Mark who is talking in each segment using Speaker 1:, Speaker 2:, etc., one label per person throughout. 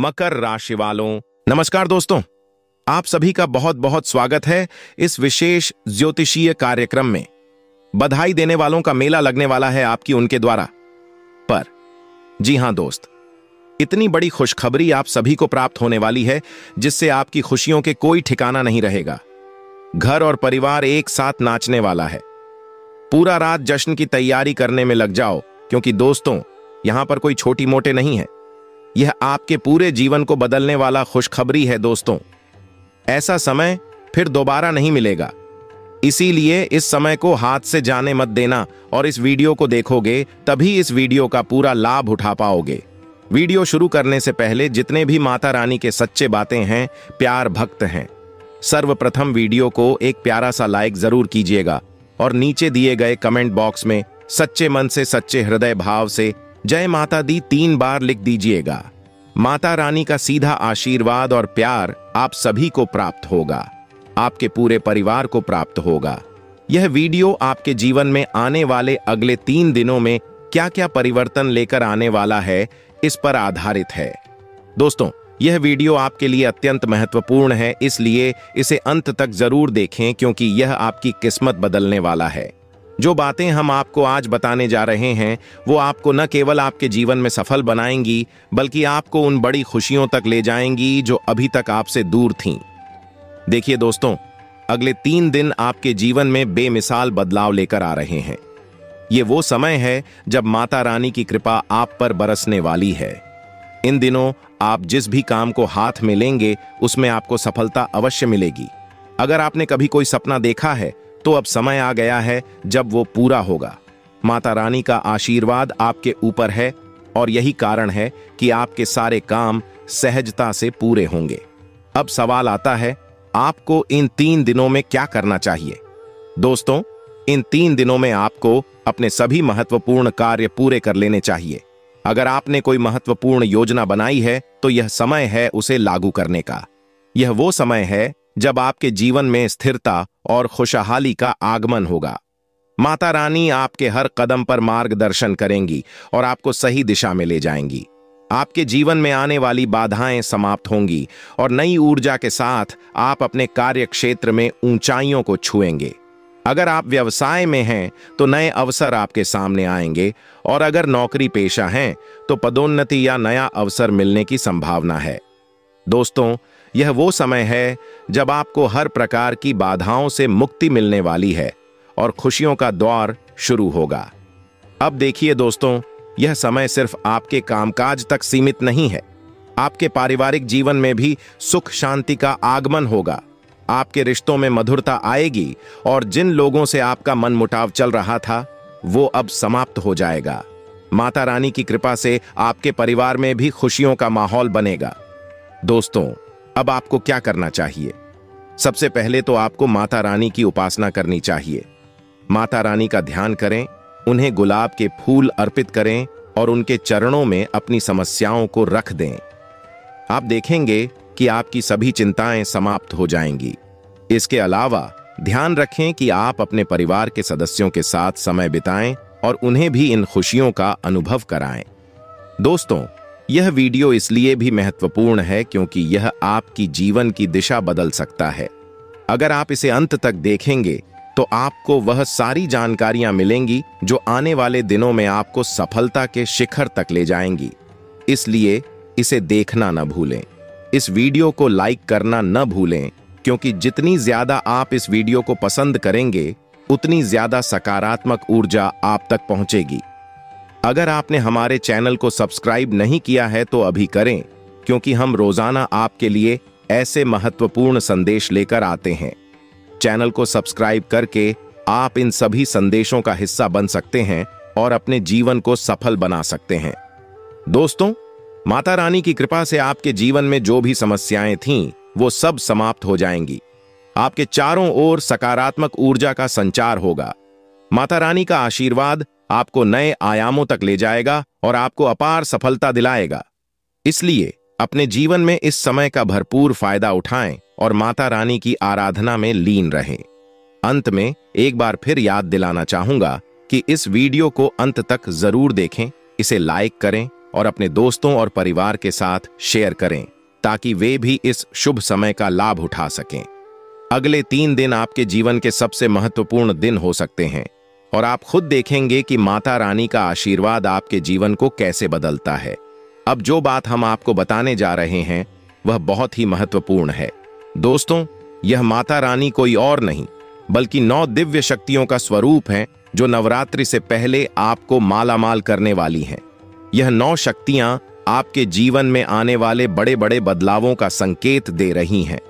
Speaker 1: मकर राशि वालों, नमस्कार दोस्तों। आप सभी का बहुत बहुत स्वागत है इस विशेष ज्योतिषीय कार्यक्रम में। बधाई देने वालों का मेला लगने वाला है आपकी उनके द्वारा। पर, जी हाँ दोस्त, इतनी बड़ी खुशखबरी आप सभी को प्राप्त होने वाली है, जिससे आपकी खुशियों के कोई ठिकाना नहीं रहेगा। घर और परिवार एक साथ नाचने वाला है। पूरा रात जश्न की तैयारी करने में लग जाओ, क्योंकि दोस्तों, यहाँ पर कोई छोटी मोटे नहीं है। यह आपके पूरे जीवन को बदलने वाला खुशखबरी है, दोस्तों। ऐसा समय फिर दोबारा नहीं मिलेगा। इसीलिए इस समय को हाथ से जाने मत देना और इस वीडियो को देखोगे, तभी इस वीडियो का पूरा लाभ उठा पाओगे। वीडियो शुरू करने से पहले जितने भी माता रानी के सच्चे बातें हैं, प्यार भक्त हैं, सर्वप्रथम वीडियो को एक प्यारा सा लाइक ज़रूर कीजिएगा और नीचे दिए गए कमेंट बॉक्स में सच्चे मन से सच्चे हृदय भाव से जय माता दी तीन बार लिख दीजिएगा। माता रानी का सीधा आशीर्वाद और प्यार आप सभी को प्राप्त होगा। आपके पूरे परिवार को प्राप्त होगा। यह वीडियो आपके जीवन में आने वाले अगले तीन दिनों में क्या क्या परिवर्तन लेकर आने वाला है, इस पर आधारित है। दोस्तों, यह वीडियो आपके लिए अत्यंत महत्वपूर्ण है, इसलिए इसे अंत तक ज़रूर देखें, क्योंकि यह आपकी किस्मत बदलने वाला है। जो बातें हम आपको आज बताने जा रहे हैं, वो आपको न केवल आपके जीवन में सफल बनाएँगी, बल्कि आपको उन बड़ी खुशियों तक ले जाएँगी जो अभी तक आपसे दूर थीं। देखिए दोस्तों, अगले तीन दिन आपके जीवन में बेमिसाल बदलाव लेकर आ रहे हैं। ये वो समय है जब माता रानी की कृपा आप पर बरसने वाली है। इन दिनों आप जिस भी काम को हाथ में लेंगे, उसमें आपको सफलता अवश्य मिलेगी। अगर आपने कभी कोई सपना देखा है तो अब समय आ गया है जब वो पूरा होगा। माता रानी का आशीर्वाद आपके ऊपर है और यही कारण है कि आपके सारे काम सहजता से पूरे होंगे। अब सवाल आता है, आपको इन तीन दिनों में क्या करना चाहिए? दोस्तों, इन तीन दिनों में आपको अपने सभी महत्वपूर्ण कार्य पूरे कर लेने चाहिए। अगर आपने कोई महत्वपूर्ण योजना बनाई है तो यह समय है उसे लागू करने का। यह वो समय है जब आपके जीवन में स्थिरता और खुशहाली का आगमन होगा। माता रानी आपके हर कदम पर मार्गदर्शन करेंगी और आपको सही दिशा में ले जाएँगी। आपके जीवन में आने वाली बाधाएँ समाप्त होंगी और नई ऊर्जा के साथ आप अपने कार्य क्षेत्र में ऊंचाइयों को छुएँगे। अगर आप व्यवसाय में हैं तो नए अवसर आपके सामने आएँगे और अगर नौकरी पेशा हैं तो पदोन्नति या नया अवसर मिलने की संभावना है। दोस्तों, यह वो समय है जब आपको हर प्रकार की बाधाओं से मुक्ति मिलने वाली है और खुशियों का दौर शुरू होगा। अब देखिए दोस्तों, यह समय सिर्फ़ आपके कामकाज तक सीमित नहीं है। आपके पारिवारिक जीवन में भी सुख शांति का आगमन होगा। आपके रिश्तों में मधुरता आएगी और जिन लोगों से आपका मन मुटाव चल रहा था, वो अब समाप्त हो जाएगा। माता रानी की कृपा से आपके परिवार में भी खुशियों का माहौल बनेगा। दोस्तों, अब आपको क्या करना चाहिए? सबसे पहले तो आपको माता रानी की उपासना करनी चाहिए। माता रानी का ध्यान करें, उन्हें गुलाब के फूल अर्पित करें और उनके चरणों में अपनी समस्याओं को रख दें। आप देखेंगे कि आपकी सभी चिंताएँ समाप्त हो जाएँगी। इसके अलावा ध्यान रखें कि आप अपने परिवार के सदस्यों के साथ समय बिताएँ और उन्हें भी इन खुशियों का अनुभव कराएँ। दोस्तों यह वीडियो इसलिए भी महत्वपूर्ण है क्योंकि यह आपकी जीवन की दिशा बदल सकता है। अगर आप इसे अंत तक देखेंगे तो आपको वह सारी जानकारियाँ मिलेंगी जो आने वाले दिनों में आपको सफलता के शिखर तक ले जाएँगी। इसलिए इसे देखना न भूलें। इस वीडियो को लाइक करना न भूलें, क्योंकि जितनी ज़्यादा आप इस वीडियो को पसंद करेंगे, उतनी ज़्यादा सकारात्मक ऊर्जा आप तक पहुंचेगी। अगर आपने हमारे चैनल को सब्सक्राइब नहीं किया है तो अभी करें, क्योंकि हम रोज़ाना आपके लिए ऐसे महत्वपूर्ण संदेश लेकर आते हैं। चैनल को सब्सक्राइब करके आप इन सभी संदेशों का हिस्सा बन सकते हैं और अपने जीवन को सफल बना सकते हैं। दोस्तों, माता रानी की कृपा से आपके जीवन में जो भी समस्याएँ थीं, वो सब समाप्त हो जाएँगी। आपके चारों ओर सकारात्मक ऊर्जा का संचार होगा। माता रानी का आशीर्वाद आपको नए आयामों तक ले जाएगा और आपको अपार सफलता दिलाएगा। इसलिए अपने जीवन में इस समय का भरपूर फ़ायदा उठाएँ और माता रानी की आराधना में लीन रहें। अंत में एक बार फिर याद दिलाना चाहूँगा कि इस वीडियो को अंत तक ज़रूर देखें, इसे लाइक करें और अपने दोस्तों और परिवार के साथ शेयर करें, ताकि वे भी इस शुभ समय का लाभ उठा सकें। अगले तीन दिन आपके जीवन के सबसे महत्वपूर्ण दिन हो सकते हैं। और आप खुद देखेंगे कि माता रानी का आशीर्वाद आपके जीवन को कैसे बदलता है। अब जो बात हम आपको बताने जा रहे हैं, वह बहुत ही महत्वपूर्ण है। दोस्तों, यह माता रानी कोई और नहीं, बल्कि नौ दिव्य शक्तियों का स्वरूप है, जो नवरात्रि से पहले आपको मालामाल करने वाली हैं। यह नौ शक्तियाँ आपके जीवन में आने वाले बड़े बड़े बदलावों का संकेत दे रही हैं।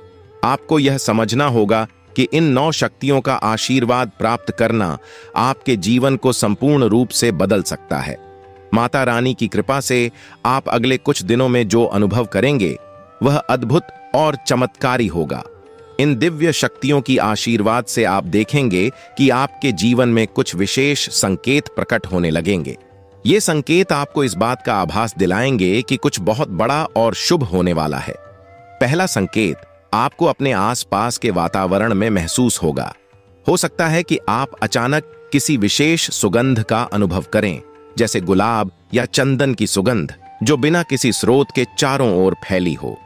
Speaker 1: आपको यह समझना होगा कि इन नौ शक्तियों का आशीर्वाद प्राप्त करना आपके जीवन को संपूर्ण रूप से बदल सकता है। माता रानी की कृपा से आप अगले कुछ दिनों में जो अनुभव करेंगे, वह अद्भुत और चमत्कारी होगा। इन दिव्य शक्तियों की आशीर्वाद से आप देखेंगे कि आपके जीवन में कुछ विशेष संकेत प्रकट होने लगेंगे। ये संकेत आपको इस बात का आभास दिलाएँगे कि कुछ बहुत बड़ा और शुभ होने वाला है। पहला संकेत आपको अपने आसपास के वातावरण में महसूस होगा। हो सकता है कि आप अचानक किसी विशेष सुगंध का अनुभव करें, जैसे गुलाब या चंदन की सुगंध, जो बिना किसी स्रोत के चारों ओर फैली हो।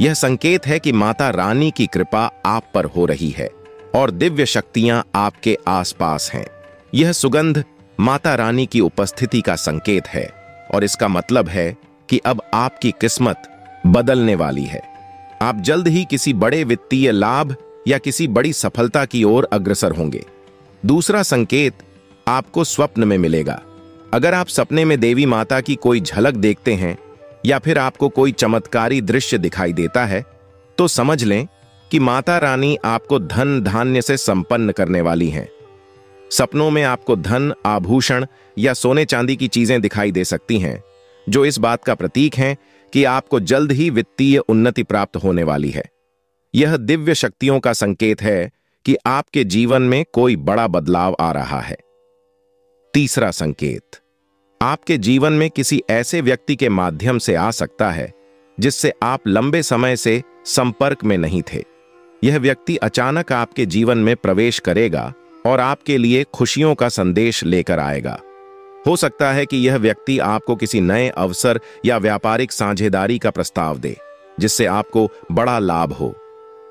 Speaker 1: यह संकेत है कि माता रानी की कृपा आप पर हो रही है, और दिव्य शक्तियाँ आपके आसपास हैं। यह सुगंध माता रानी की उपस्थिति का संकेत है, और इसका मतलब है कि अब आपकी किस्मत बदलने वाली है। आप जल्द ही किसी बड़े वित्तीय लाभ या किसी बड़ी सफलता की ओर अग्रसर होंगे। दूसरा संकेत आपको स्वप्न में मिलेगा। अगर आप सपने में देवी माता की कोई झलक देखते हैं या फिर आपको कोई चमत्कारी दृश्य दिखाई देता है तो समझ लें कि माता रानी आपको धन धान्य से संपन्न करने वाली हैं। सपनों में आपको धन, आभूषण या सोने चांदी की चीज़ें दिखाई दे सकती हैं, जो इस बात का प्रतीक हैं कि आपको जल्द ही वित्तीय उन्नति प्राप्त होने वाली है। यह दिव्य शक्तियों का संकेत है कि आपके जीवन में कोई बड़ा बदलाव आ रहा है। तीसरा संकेत, आपके जीवन में किसी ऐसे व्यक्ति के माध्यम से आ सकता है, जिससे आप लंबे समय से संपर्क में नहीं थे। यह व्यक्ति अचानक आपके जीवन में प्रवेश करेगा और आपके लिए खुशियों का संदेश लेकर आएगा। हो सकता है कि यह व्यक्ति आपको किसी नए अवसर या व्यापारिक साझेदारी का प्रस्ताव दे, जिससे आपको बड़ा लाभ हो।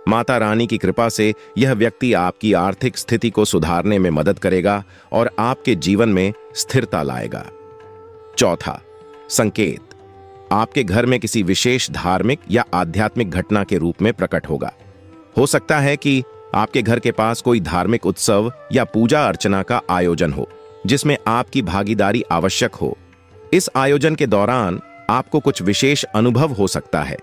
Speaker 1: माता रानी की कृपा से यह व्यक्ति आपकी आर्थिक स्थिति को सुधारने में मदद करेगा और आपके जीवन में स्थिरता लाएगा। चौथा, संकेत। आपके घर में किसी विशेष धार्मिक या आध्यात्मिक घटना के रूप में प्रकट होगा। हो सकता है कि आपके घर के पास कोई धार्मिक उत्सव या पूजा अर्चना का आयोजन हो। जिसमें आपकी भागीदारी आवश्यक हो। इस आयोजन के दौरान आपको कुछ विशेष अनुभव हो सकता है,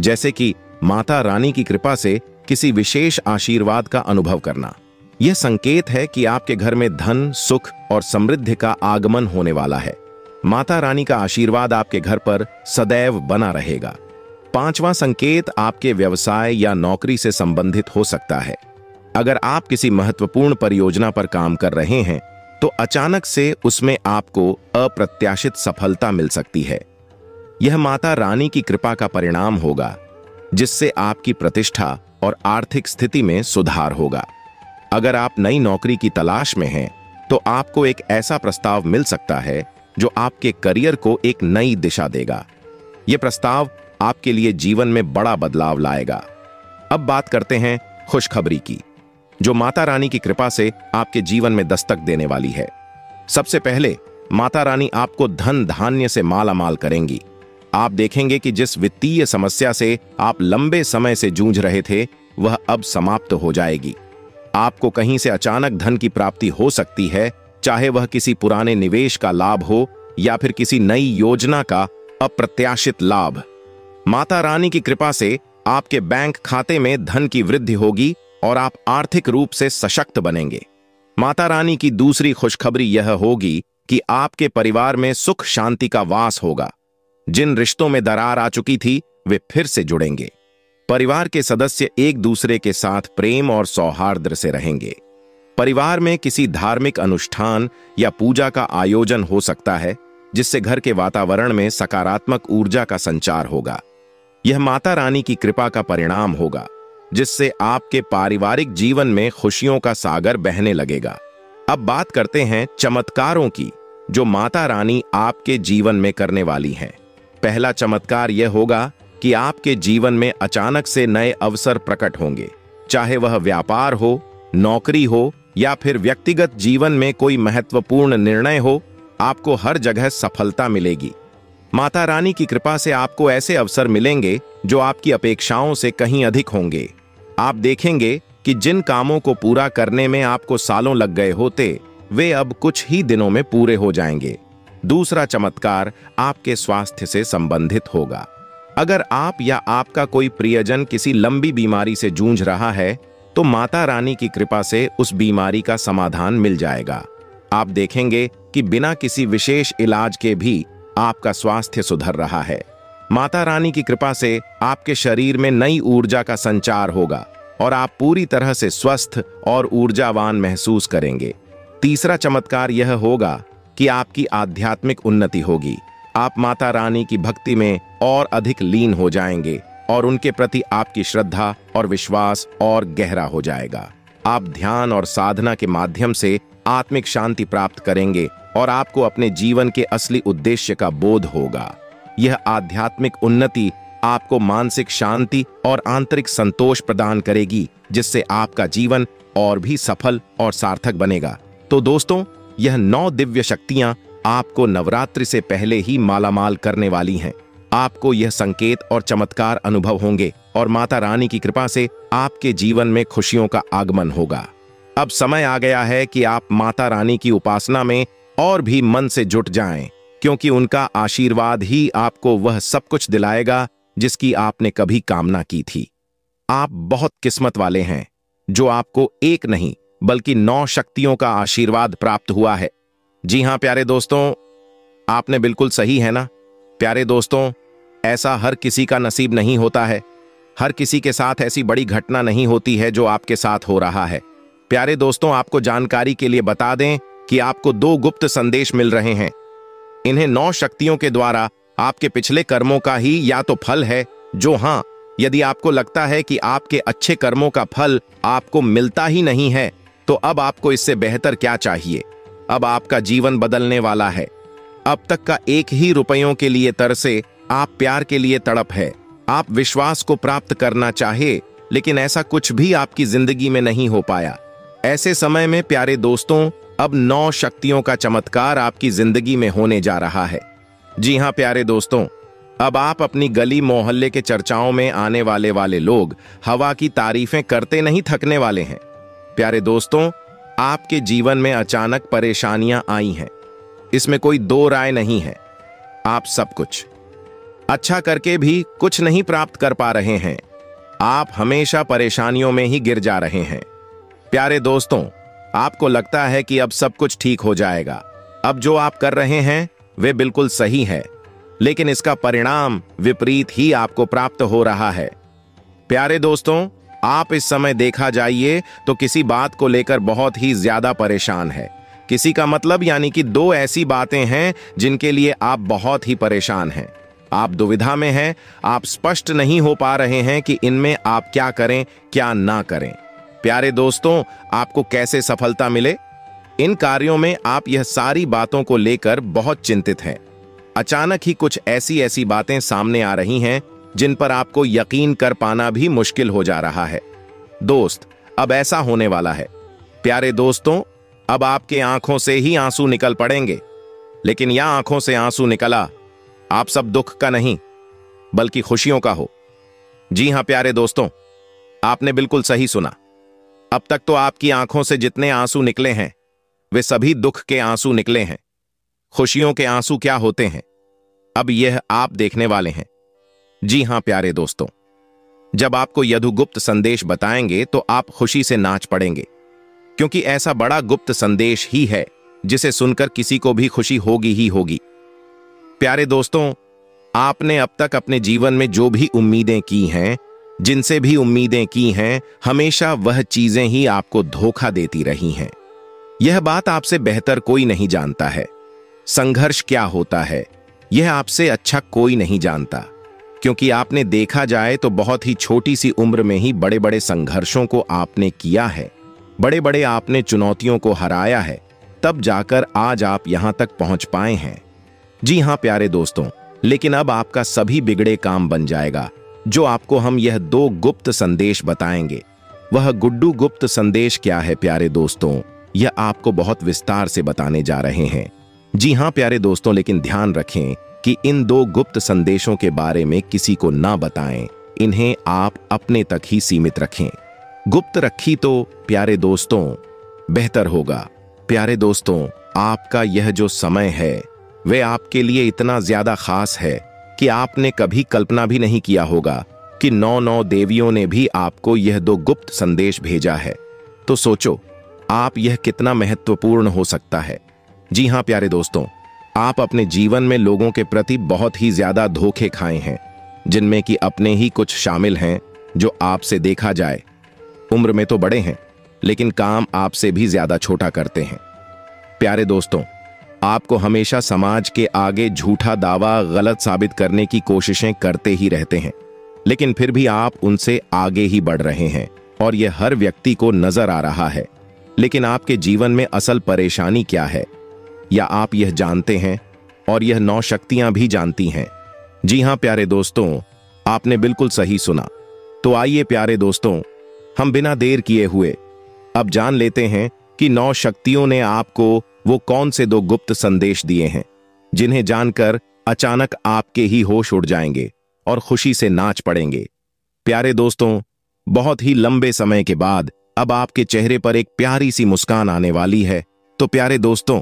Speaker 1: जैसे कि माता रानी की कृपा से किसी विशेष आशीर्वाद का अनुभव करना। यह संकेत है कि आपके घर में धन, सुख और समृद्धि का आगमन होने वाला है। माता रानी का आशीर्वाद आपके घर पर सदैव बना रहेगा। पांचवा संकेत आपके व्यवसाय या नौकरी से संबंधित हो सकता है। अगर आप किसी महत्वपूर्ण परियोजना पर काम कर रहे हैं तो अचानक से उसमें आपको अप्रत्याशित सफलता मिल सकती है। यह माता रानी की कृपा का परिणाम होगा, जिससे आपकी प्रतिष्ठा और आर्थिक स्थिति में सुधार होगा। अगर आप नई नौकरी की तलाश में हैं तो आपको एक ऐसा प्रस्ताव मिल सकता है, जो आपके करियर को एक नई दिशा देगा। यह प्रस्ताव आपके लिए जीवन में बड़ा बदलाव लाएगा। अब बात करते हैं खुशखबरी की। जो माता रानी की कृपा से आपके जीवन में दस्तक देने वाली है। सबसे पहले, माता रानी आपको धन धान्य से माला माल करेंगी। आप देखेंगे कि जिस वित्तीय समस्या से आप लंबे समय से जूझ रहे थे, वह अब समाप्त हो जाएगी। आपको कहीं से अचानक धन की प्राप्ति हो सकती है, चाहे वह किसी पुराने निवेश का लाभ हो या फिर किसी नई योजना का अप्रत्याशित लाभ। माता रानी की कृपा से आपके बैंक खाते में धन की वृद्धि होगी और आप आर्थिक रूप से सशक्त बनेंगे। माता रानी की दूसरी खुशखबरी यह होगी कि आपके परिवार में सुख शांति का वास होगा। जिन रिश्तों में दरार आ चुकी थी, वे फिर से जुड़ेंगे। परिवार के सदस्य एक दूसरे के साथ प्रेम और सौहार्द से रहेंगे। परिवार में किसी धार्मिक अनुष्ठान या पूजा का आयोजन हो सकता है, जिससे घर के वातावरण में सकारात्मक ऊर्जा का संचार होगा। यह माता रानी की कृपा का परिणाम होगा। जिससे आपके पारिवारिक जीवन में खुशियों का सागर बहने लगेगा। अब बात करते हैं चमत्कारों की, जो माता रानी आपके जीवन में करने वाली हैं। पहला चमत्कार यह होगा कि आपके जीवन में अचानक से नए अवसर प्रकट होंगे। चाहे वह व्यापार हो, नौकरी हो, या फिर व्यक्तिगत जीवन में कोई महत्वपूर्ण निर्णय हो, आपको हर जगह सफलता मिलेगी। माता रानी की कृपा से आपको ऐसे अवसर मिलेंगे, जो आपकी अपेक्षाओं से कहीं अधिक होंगे। आप देखेंगे कि जिन कामों को पूरा करने में आपको सालों लग गए होते, वे अब कुछ ही दिनों में पूरे हो जाएँगे। दूसरा चमत्कार आपके स्वास्थ्य से संबंधित होगा। अगर आप या आपका कोई प्रियजन किसी लंबी बीमारी से जूझ रहा है तो माता रानी की कृपा से उस बीमारी का समाधान मिल जाएगा। आप देखेंगे कि बिना किसी विशेष इलाज के भी आपका स्वास्थ्य सुधर रहा है। माता रानी की कृपा से आपके शरीर में नई ऊर्जा का संचार होगा और आप पूरी तरह से स्वस्थ और ऊर्जावान महसूस करेंगे। तीसरा चमत्कार यह होगा कि आपकी आध्यात्मिक उन्नति होगी। आप माता रानी की भक्ति में और अधिक लीन हो जाएँगे और उनके प्रति आपकी श्रद्धा और विश्वास और गहरा हो जाएगा। आप ध्यान और साधना के माध्यम से आत्मिक शांति प्राप्त करेंगे और आपको अपने जीवन के असली उद्देश्य का बोध होगा। यह आध्यात्मिक उन्नति आपको मानसिक शांति और आंतरिक संतोष प्रदान करेगी जिससे आपका जीवन और भी सफल और सार्थक बनेगा। तो दोस्तों यह नौ दिव्य शक्तियाँ आपको नवरात्रि से पहले ही मालामाल करने वाली हैं। आपको यह संकेत और चमत्कार अनुभव होंगे और माता रानी की कृपा से आपके जीवन में खुशियों का आगमन होगा। अब समय आ गया है कि आप माता रानी की उपासना में और भी मन से जुट जाएँ, क्योंकि उनका आशीर्वाद ही आपको वह सब कुछ दिलाएगा, जिसकी आपने कभी कामना की थी। आप बहुत किस्मत वाले हैं, जो आपको एक नहीं, बल्कि नौ शक्तियों का आशीर्वाद प्राप्त हुआ है। जी हाँ, प्यारे दोस्तों, आपने बिल्कुल सही है ना? प्यारे दोस्तों, ऐसा हर किसी का नसीब नहीं होता है। हर किसी के साथ ऐसी बड़ी घटना नहीं होती है जो आपके साथ हो रहा है। प्यारे दोस्तों, आपको जानकारी के लिए बता दें कि आपको दो गुप्त संदेश मिल रहे हैं। इन्हें नौ शक्तियों के द्वारा आपके पिछले कर्मों का ही या तो फल है, जो हाँ यदि आपको लगता है कि आपके अच्छे कर्मों का फल आपको मिलता ही नहीं है तो अब आपको इससे बेहतर क्या चाहिए? अब आपका जीवन बदलने वाला है। अब तक का एक ही रुपयों के लिए तरसे आप प्यार के लिए तड़प है। आप विश्वास को प्राप्त करना चाहे, लेकिन ऐसा कुछ भी आपकी ज़िंदगी में नहीं हो पाया। ऐसे समय में प्यारे दोस्तों अब नौ शक्तियों का चमत्कार आपकी ज़िंदगी में होने जा रहा है। जी हाँ, प्यारे दोस्तों, अब आप अपनी गली मोहल्ले के चर्चाओं में आने वाले वाले लोग हवा की तारीफें करते नहीं थकने वाले हैं। प्यारे दोस्तों, आपके जीवन में अचानक परेशानियाँ आई हैं। इसमें कोई दो राय नहीं है। आप सब कुछ अच्छा करके भी कुछ नहीं प्राप्त कर पा रहे हैं। आप हमेशा परेशानियों में ही गिर जा रहे हैं। प्यारे दोस्तों आपको लगता है कि अब सब कुछ ठीक हो जाएगा। अब जो आप कर रहे हैं, वे बिल्कुल सही है। लेकिन इसका परिणाम विपरीत ही आपको प्राप्त हो रहा है। प्यारे दोस्तों, आप इस समय देखा जाइए तो किसी बात को लेकर बहुत ही ज़्यादा परेशान है। किसी का मतलब यानी कि दो ऐसी बातें हैं जिनके लिए आप बहुत ही परेशान हैं। आप दुविधा में हैं, आप स्पष्ट नहीं हो पा रहे हैं कि इनमें आप क्या करें, क्या ना करें। प्यारे दोस्तों, आपको कैसे सफलता मिले? इन कार्यों में आप यह सारी बातों को लेकर बहुत चिंतित हैं। अचानक ही कुछ ऐसी ऐसी बातें सामने आ रही हैं, जिन पर आपको यकीन कर पाना भी मुश्किल हो जा रहा है। दोस्त, अब ऐसा होने वाला है। प्यारे दोस्तों, अब आपके आँखों से ही आँसू निकल पड़ेंगे। लेकिन यह आँखों से आँसू निकला, आप सब दुख का नहीं, बल्कि खुशियों का हो। जी हाँ, प्यारे दोस्तों, आपने बिल्कुल सही सुना। अब तक तो आपकी आँखों से जितने आँसू निकले हैं, वे सभी दुख के आँसू निकले हैं। खुशियों के आँसू क्या होते हैं? अब यह आप देखने वाले हैं। जी हाँ, प्यारे दोस्तों। जब आपको यदुगुप्त संदेश बताएँगे तो आप खुशी से नाच पड़ेंगे। क्योंकि ऐसा बड़ा गुप्त संदेश ही है, जिसे सुनकर किसी को भी खुशी होगी ही होगी। प्यारे दोस्तों, आपने अब तक अपने जीवन में जो भी उम्मीदें की हैं जिनसे भी उम्मीदें की हैं, हमेशा वह चीज़ें ही आपको धोखा देती रही हैं। यह बात आपसे बेहतर कोई नहीं जानता है। संघर्ष क्या होता है, यह आपसे अच्छा कोई नहीं जानता। क्योंकि आपने देखा जाए तो बहुत ही छोटी सी उम्र में ही बड़े बड़े संघर्षों को आपने किया है बड़े बड़े आपने चुनौतियों को हराया है, तब जाकर आज आप यहाँ तक पहुँच पाए हैं। जी हाँ, प्यारे दोस्तों, लेकिन अब आपका सभी बिगड़े काम बन जाएगा। जो आपको हम यह दो गुप्त संदेश बताएँगे। वह गुड्डू गुप्त संदेश क्या है, प्यारे दोस्तों? यह आपको बहुत विस्तार से बताने जा रहे हैं। जी हाँ, प्यारे दोस्तों, लेकिन ध्यान रखें कि इन दो गुप्त संदेशों के बारे में किसी को ना बताएँ। इन्हें आप अपने तक ही सीमित रखें। गुप्त रखी तो प्यारे दोस्तों, बेहतर होगा। प्यारे दोस्तों, आपका यह जो समय है वह आपके लिए इतना ज़्यादा खास है। कि आपने कभी कल्पना भी नहीं किया होगा कि नौ नौ देवियों ने भी आपको यह दो गुप्त संदेश भेजा है। तो सोचो, आप यह कितना महत्वपूर्ण हो सकता है। जी हाँ, प्यारे दोस्तों, आप अपने जीवन में लोगों के प्रति बहुत ही ज़्यादा धोखे खाए हैं, जिनमें कि अपने ही कुछ शामिल हैं, जो आपसे देखा जाए। उम्र में तो बड़े हैं, लेकिन काम आपसे भी ज़्यादा छोटा करते हैं। प्यारे दोस्तों आपको हमेशा समाज के आगे झूठा दावा गलत साबित करने की कोशिशें करते ही रहते हैं। लेकिन फिर भी आप उनसे आगे ही बढ़ रहे हैं और यह हर व्यक्ति को नज़र आ रहा है। लेकिन आपके जीवन में असल परेशानी क्या है? या आप यह जानते हैं और यह नौ शक्तियाँ भी जानती हैं? जी हाँ प्यारे दोस्तों, आपने बिल्कुल सही सुना। तो आइए प्यारे दोस्तों, हम बिना देर किए हुए अब जान लेते हैं कि नौ शक्तियों ने आपको वो कौन से दो गुप्त संदेश दिए हैं, जिन्हें जानकर अचानक आपके ही होश उड़ जाएँगे और खुशी से नाच पड़ेंगे। प्यारे दोस्तों, बहुत ही लंबे समय के बाद अब आपके चेहरे पर एक प्यारी सी मुस्कान आने वाली है। तो प्यारे दोस्तों,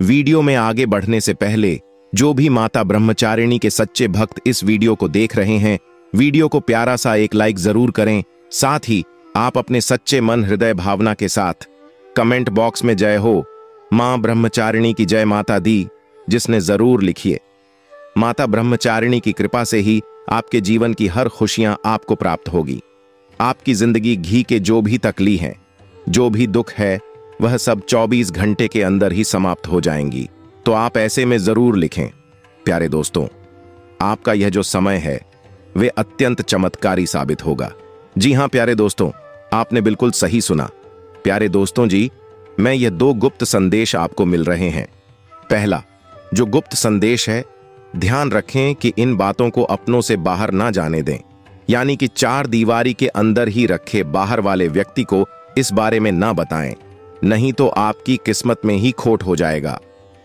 Speaker 1: वीडियो में आगे बढ़ने से पहले जो भी माता ब्रह्मचारिणी के सच्चे भक्त इस वीडियो को देख रहे हैं, वीडियो को प्यारा सा एक लाइक ज़रूर करें। साथ ही आप अपने सच्चे मन हृदय भावना के साथ कमेंट बॉक्स में जय हो माँ ब्रह्मचारिणी की जय माता दी, जिसने ज़रूर लिखिए माता ब्रह्मचारिणी की कृपा से ही आपके जीवन की हर खुशियाँ आपको प्राप्त होगी। आपकी ज़िंदगी घी के जो भी तकली हैं, जो भी दुख है, वह सब 24 घंटे के अंदर ही समाप्त हो जाएँगी। तो आप ऐसे में ज़रूर लिखें। प्यारे दोस्तों, आपका यह जो समय है, वे अत्यंत चमत्कारी साबित होगा। जी हाँ, प्यारे दोस्तों, आपने बिल्कुल सही सुना। प्यारे दोस्तों जी मैं ये दो गुप्त संदेश आपको मिल रहे हैं। पहला, जो गुप्त संदेश है, ध्यान रखें कि इन बातों को अपनों से बाहर ना जाने दें। यानी कि चार दीवारी के अंदर ही रखे बाहर वाले व्यक्ति को इस बारे में ना बताएँ। नहीं तो आपकी किस्मत में ही खोट हो जाएगा।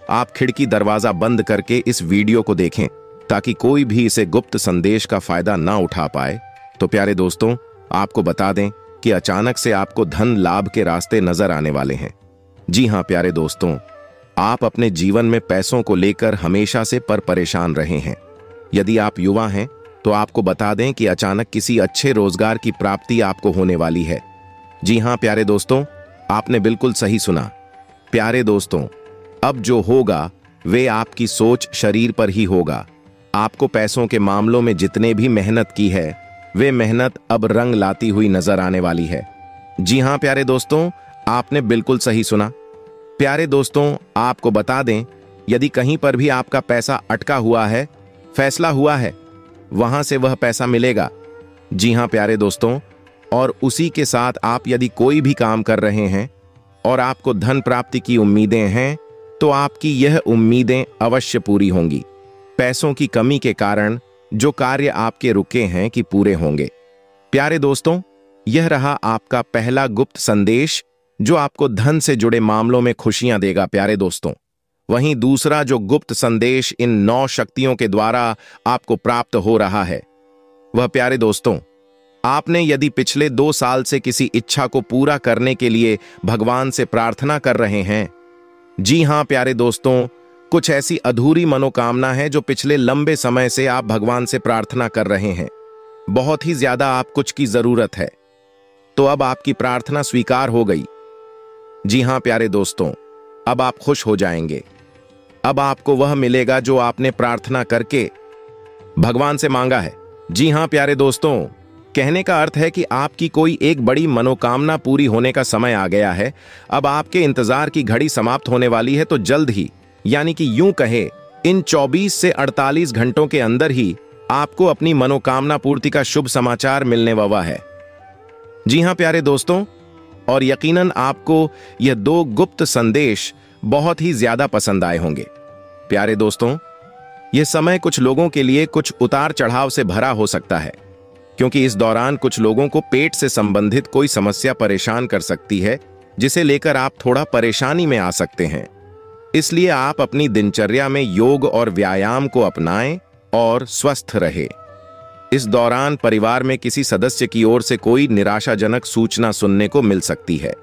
Speaker 1: आप खिड़की दरवाज़ा बंद करके इस वीडियो को देखें, ताकि कोई भी इसे गुप्त संदेश का फ़ायदा ना उठा पाए। तो प्यारे दोस्तों, आपको बता दें कि अचानक से आपको धन लाभ के रास्ते नज़र आने वाले हैं। जी हाँ, प्यारे दोस्तों, आप अपने जीवन में पैसों को लेकर हमेशा से पर परेशान रहे हैं। यदि आप युवा हैं तो आपको बता दें कि अचानक किसी अच्छे रोज़गार की प्राप्ति आपको होने वाली है। जी हाँ, प्यारे दोस्तों, आपने बिल्कुल सही सुना। प्यारे दोस्तों, अब जो होगा, वे आपकी सोच शरीर पर ही होगा। आपको पैसों के मामलों में जितने भी मेहनत की है, वे मेहनत अब रंग लाती हुई नज़र आने वाली है। जी हाँ, प्यारे दोस्तों, आपने बिल्कुल सही सुना। प्यारे दोस्तों, आपको बता दें, यदि कहीं पर भी आपका पैसा अटका हुआ है, फैसला हुआ है, वहाँ से वह पैसा मिलेगा। जी हाँ, प्यारे दोस्तों, और उसी के साथ आप यदि कोई भी काम कर रहे हैं, और आपको धन प्राप्ति की उम्मीदें हैं तो आपकी यह उम्मीदें अवश्य पूरी होंगी। पैसों की कमी के कारण जो कार्य आपके रुके हैं कि पूरे होंगे। प्यारे दोस्तों, यह रहा आपका पहला गुप्त संदेश जो आपको धन से जुड़े मामलों में खुशियाँ देगा, प्यारे दोस्तों। वहीं दूसरा जो गुप्त संदेश इन नौ शक्तियों के द्वारा आपको प्राप्त हो रहा है, वह प्यारे दोस्तों, आपने यदि पिछले दो साल से किसी इच्छा को पूरा करने के लिए भगवान से प्रार्थना कर रहे हैं, जी हाँ प्यारे दोस्तों, कुछ ऐसी अधूरी मनोकामना है जो पिछले लंबे समय से आप भगवान से प्रार्थना कर रहे हैं। बहुत ही ज़्यादा आप कुछ की ज़रूरत है। तो अब आपकी प्रार्थना स्वीकार हो गई। जी हाँ, प्यारे दोस्तों, अब आप खुश हो जाएँगे। अब आपको वह मिलेगा जो आपने प्रार्थना करके भगवान से मांगा है। जी हाँ, प्यारे दोस्तों, कहने का अर्थ है कि आपकी कोई एक बड़ी मनोकामना पूरी होने का समय आ गया है। अब आपके इंतज़ार की घड़ी समाप्त होने वाली है तो जल्द ही, यानी कि यूँ कहे, इन 24 से 48 घंटों के अंदर ही आपको अपनी मनोकामना पूर्ति का शुभ समाचार मिलने वाला है। जी हाँ, प्यारे दोस्तों और यकीनन आपको यह दो गुप्त संदेश बहुत ही ज़्यादा पसंद आए होंगे। प्यारे दोस्तों यह समय कुछ लोगों के लिए कुछ उतार चढ़ाव से भरा हो सकता है, क्योंकि इस दौरान कुछ लोगों को पेट से संबंधित कोई समस्या परेशान कर सकती है, जिसे लेकर आप थोड़ा परेशानी में आ सकते हैं। इसलिए आप अपनी दिनचर्या में योग और व्यायाम को अपनाएँ और स्वस्थ रहे। इस दौरान परिवार में किसी सदस्य की ओर से कोई निराशाजनक सूचना सुनने को मिल सकती है।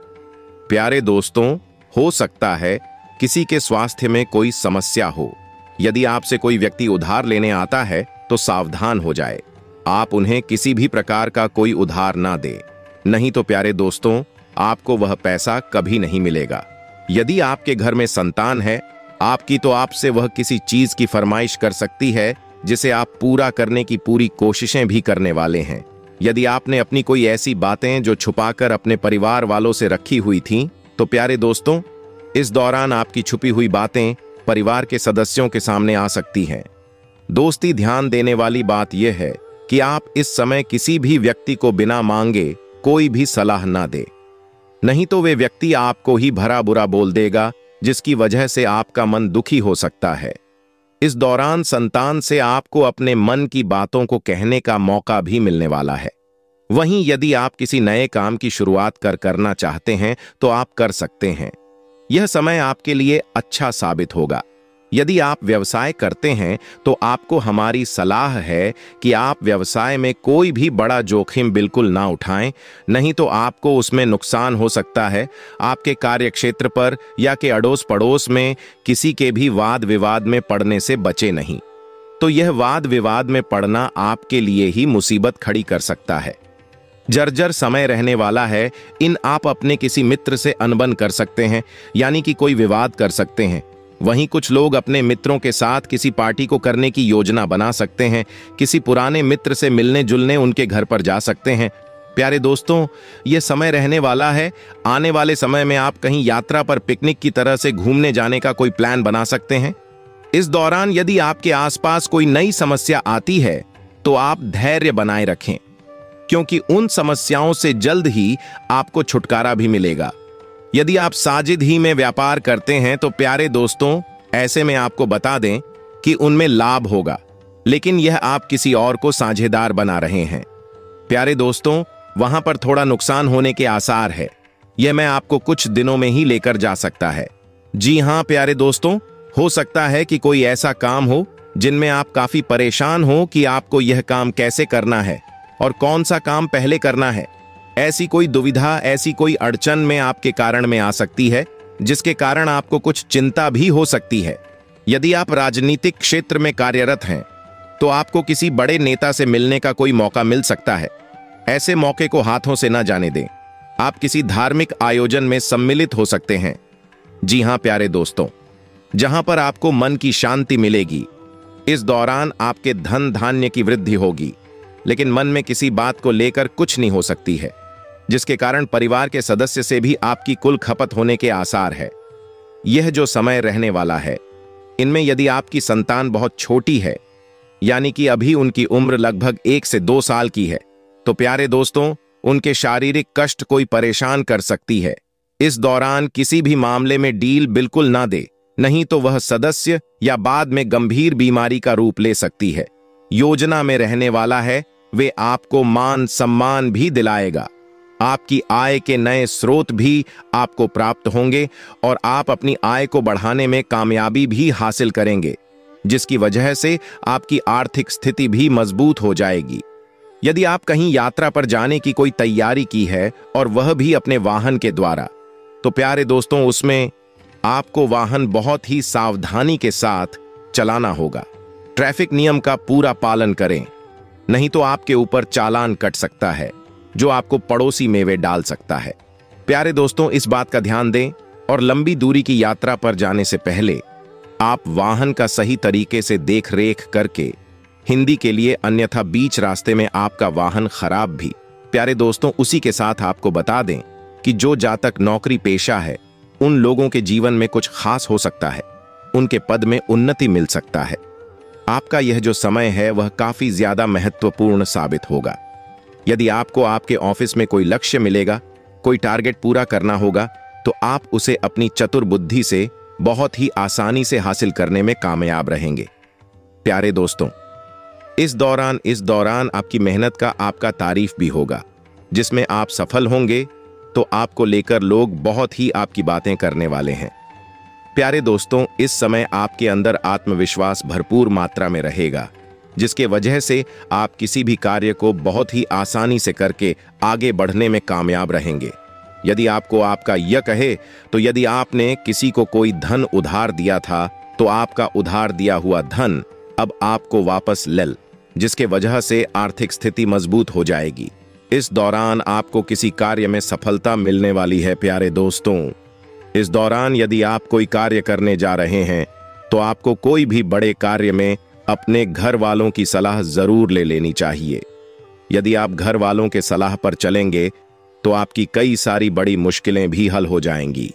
Speaker 1: प्यारे दोस्तों, हो सकता है किसी के स्वास्थ्य में कोई समस्या हो। यदि आपसे कोई व्यक्ति उधार लेने आता है तो सावधान हो जाए। आप उन्हें किसी भी प्रकार का कोई उधार ना दे। नहीं तो प्यारे दोस्तों, आपको वह पैसा कभी नहीं मिलेगा। यदि आपके घर में संतान है, आपकी तो आपसे वह किसी चीज़ की फरमाइश कर सकती है जिसे आप पूरा करने की पूरी कोशिशें भी करने वाले हैं। यदि आपने अपनी कोई ऐसी बातें जो छुपाकर अपने परिवार वालों से रखी हुई थीं, तो प्यारे दोस्तों इस दौरान आपकी छुपी हुई बातें परिवार के सदस्यों के सामने आ सकती हैं। दोस्ती ध्यान देने वाली बात यह है कि आप इस समय किसी भी व्यक्ति को बिना मांगे कोई भी सलाह ना दे। नहीं तो वे व्यक्ति आपको ही भरा बुरा बोल देगा जिसकी वजह से आपका मन दुखी हो सकता है। इस दौरान संतान से आपको अपने मन की बातों को कहने का मौका भी मिलने वाला है। वहीं यदि आप किसी नए काम की शुरुआत कर करना चाहते हैं तो आप कर सकते हैं। यह समय आपके लिए अच्छा साबित होगा। यदि आप व्यवसाय करते हैं तो आपको हमारी सलाह है कि आप व्यवसाय में कोई भी बड़ा जोखिम बिल्कुल ना उठाएँ, नहीं तो आपको उसमें नुकसान हो सकता है। आपके कार्य क्षेत्र पर या के अड़ोस पड़ोस में किसी के भी वाद विवाद में पड़ने से बचे नहीं। तो यह वाद विवाद में पड़ना आपके लिए ही मुसीबत खड़ी कर सकता है। जर्जर समय रहने वाला है, इन आप अपने किसी मित्र से अनबन कर सकते हैं, यानी कि कोई विवाद कर सकते हैं। वहीं कुछ लोग अपने मित्रों के साथ किसी पार्टी को करने की योजना बना सकते हैं, किसी पुराने मित्र से मिलने जुलने उनके घर पर जा सकते हैं। प्यारे दोस्तों, ये समय रहने वाला है। आने वाले समय में आप कहीं यात्रा पर पिकनिक की तरह से घूमने जाने का कोई प्लान बना सकते हैं। इस दौरान यदि आपके आसपास कोई नई समस्या आती है तो आप धैर्य बनाए रखें, क्योंकि उन समस्याओं से जल्द ही आपको छुटकारा भी मिलेगा। यदि आप साजिद ही में व्यापार करते हैं तो प्यारे दोस्तों, ऐसे में आपको बता दें कि उनमें लाभ होगा, लेकिन यह आप किसी और को साझेदार बना रहे हैं। प्यारे दोस्तों, वहाँ पर थोड़ा नुकसान होने के आसार है। यह मैं आपको कुछ दिनों में ही लेकर जा सकता है। जी हाँ, प्यारे दोस्तों, हो सकता है कि कोई ऐसा काम हो, जिनमें आप काफ़ी परेशान हो कि आपको यह काम कैसे करना है, और कौन सा काम पहले करना है। ऐसी कोई दुविधा, ऐसी कोई अड़चन में आपके कारण में आ सकती है, जिसके कारण आपको कुछ चिंता भी हो सकती है। यदि आप राजनीतिक क्षेत्र में कार्यरत हैं तो आपको किसी बड़े नेता से मिलने का कोई मौका मिल सकता है। ऐसे मौके को हाथों से ना जाने दें। आप किसी धार्मिक आयोजन में सम्मिलित हो सकते हैं। जी हाँ, प्यारे दोस्तों, जहाँ पर आपको मन की शांति मिलेगी, इस दौरान आपके धन धान्य की वृद्धि होगी, लेकिन मन में किसी बात को लेकर कुछ नहीं हो सकती है। जिसके कारण परिवार के सदस्य से भी आपकी कुल खपत होने के आसार है। यह जो समय रहने वाला है, इनमें यदि आपकी संतान बहुत छोटी है, यानी कि अभी उनकी उम्र लगभग एक से दो साल की है तो प्यारे दोस्तों, उनके शारीरिक कष्ट कोई परेशान कर सकती है। इस दौरान किसी भी मामले में डील बिल्कुल ना दे, नहीं तो वह सदस्य या बाद में गंभीर बीमारी का रूप ले सकती है। योजना में रहने वाला है, वे आपको मान सम्मान भी दिलाएगा। आपकी आय के नए स्रोत भी आपको प्राप्त होंगे और आप अपनी आय को बढ़ाने में कामयाबी भी हासिल करेंगे, जिसकी वजह से आपकी आर्थिक स्थिति भी मज़बूत हो जाएगी। यदि आप कहीं यात्रा पर जाने की कोई तैयारी की है और वह भी अपने वाहन के द्वारा तो प्यारे दोस्तों, उसमें आपको वाहन बहुत ही सावधानी के साथ चलाना होगा। ट्रैफ़िक नियम का पूरा पालन करें, नहीं तो आपके ऊपर चालान कट सकता है। जो आपको पड़ोसी मेवे डाल सकता है। प्यारे दोस्तों, इस बात का ध्यान दें और लंबी दूरी की यात्रा पर जाने से पहले आप वाहन का सही तरीके से देख रेख करके हिंदी के लिए अन्यथा बीच रास्ते में आपका वाहन खराब भी। प्यारे दोस्तों, उसी के साथ आपको बता दें कि जो जातक नौकरी पेशा है, उन लोगों के जीवन में कुछ खास हो सकता है। उनके पद में उन्नति मिल सकता है। आपका यह जो समय है, वह काफ़ी ज़्यादा महत्वपूर्ण साबित होगा। यदि आपको आपके ऑफ़िस में कोई लक्ष्य मिलेगा, कोई टारगेट पूरा करना होगा तो आप उसे अपनी चतुर बुद्धि से बहुत ही आसानी से हासिल करने में कामयाब रहेंगे। प्यारे दोस्तों, इस दौरान इस दौरान आपकी मेहनत का आपका तारीफ़ भी होगा, जिसमें आप सफल होंगे तो आपको लेकर लोग बहुत ही आपकी बातें करने वाले हैं। प्यारे दोस्तों, इस समय आपके अंदर आत्मविश्वास भरपूर मात्रा में रहेगा। जिसके वजह से आप किसी भी कार्य को बहुत ही आसानी से करके आगे बढ़ने में कामयाब रहेंगे। यदि आपको आपका यह कहे तो यदि आपने किसी को कोई धन उधार दिया था तो आपका उधार दिया हुआ धन अब आपको वापस लेल, जिसके वजह से आर्थिक स्थिति मज़बूत हो जाएगी। इस दौरान आपको किसी कार्य में सफलता मिलने वाली है, प्यारे दोस्तों। इस दौरान यदि आप कोई कार्य करने जा रहे हैं तो आपको कोई भी बड़े कार्य में अपने घर वालों की सलाह ज़रूर ले लेनी चाहिए। यदि आप घर वालों के सलाह पर चलेंगे तो आपकी कई सारी बड़ी मुश्किलें भी हल हो जाएँगी।